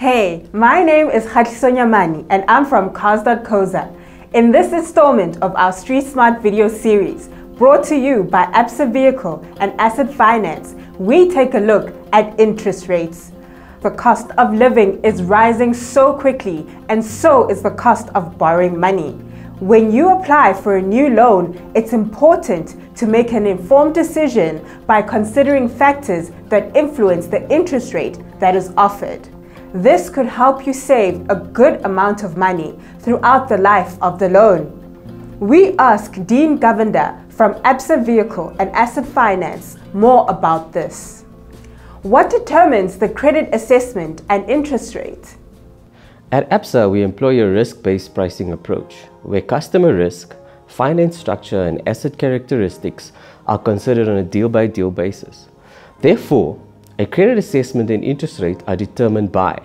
Hey, my name is Khatisonya Mani and I'm from Cars.co.za. In this installment of our Street Smart video series, brought to you by Absa Vehicle and Asset Finance, we take a look at interest rates. The cost of living is rising so quickly and so is the cost of borrowing money. When you apply for a new loan, it's important to make an informed decision by considering factors that influence the interest rate that is offered. This could help you save a good amount of money throughout the life of the loan. We ask Deen Govender from Absa Vehicle and Asset Finance more about this. What determines the credit assessment and interest rate? At ABSA, we employ a risk-based pricing approach, where customer risk, finance structure, and asset characteristics are considered on a deal-by-deal -deal basis. Therefore, a credit assessment and interest rate are determined by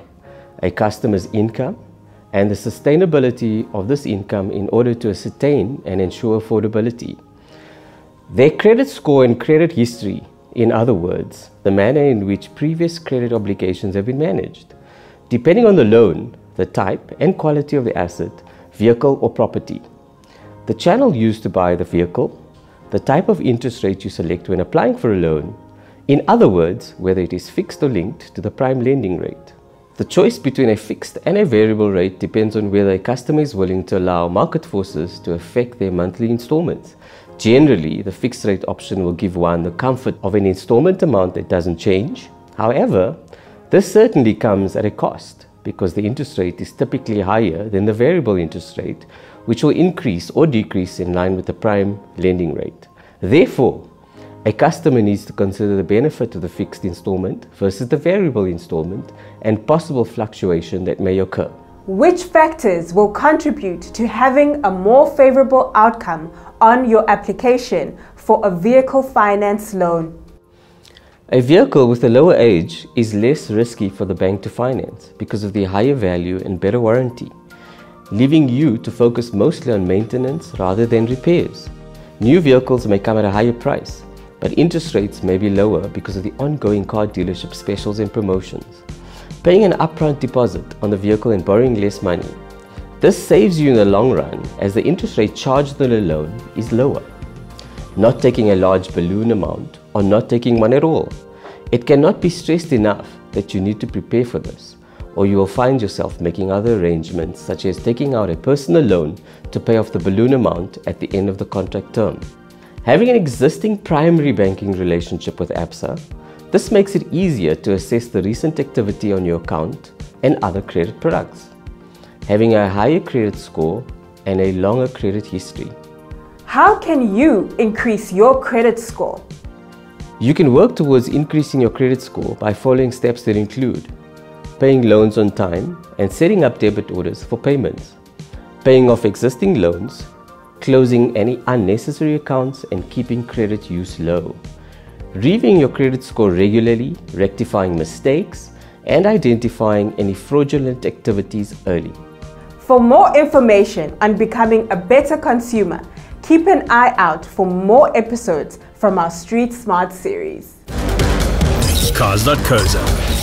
a customer's income and the sustainability of this income in order to ascertain and ensure affordability. Their credit score and credit history, in other words, the manner in which previous credit obligations have been managed. Depending on the loan, the type and quality of the asset, vehicle or property, the channel used to buy the vehicle, the type of interest rate you select when applying for a loan, in other words, whether it is fixed or linked to the prime lending rate. The choice between a fixed and a variable rate depends on whether a customer is willing to allow market forces to affect their monthly installments. Generally, the fixed rate option will give one the comfort of an installment amount that doesn't change. However, this certainly comes at a cost because the interest rate is typically higher than the variable interest rate, which will increase or decrease in line with the prime lending rate. Therefore, a customer needs to consider the benefit of the fixed installment versus the variable installment and possible fluctuation that may occur. Which factors will contribute to having a more favorable outcome on your application for a vehicle finance loan? A vehicle with a lower age is less risky for the bank to finance because of the higher value and better warranty, leaving you to focus mostly on maintenance rather than repairs. New vehicles may come at a higher price, but interest rates may be lower because of the ongoing car dealership specials and promotions. Paying an upfront deposit on the vehicle and borrowing less money. This saves you in the long run as the interest rate charged on the loan is lower. Not taking a large balloon amount or not taking one at all. It cannot be stressed enough that you need to prepare for this, or you will find yourself making other arrangements such as taking out a personal loan to pay off the balloon amount at the end of the contract term. Having an existing primary banking relationship with ABSA, this makes it easier to assess the recent activity on your account and other credit products. Having a higher credit score and a longer credit history. How can you increase your credit score? You can work towards increasing your credit score by following steps that include paying loans on time and setting up debit orders for payments, paying off existing loans, closing any unnecessary accounts and keeping credit use low, reviewing your credit score regularly, rectifying mistakes, and identifying any fraudulent activities early. For more information on becoming a better consumer, keep an eye out for more episodes from our Street Smart series. Cars.co.za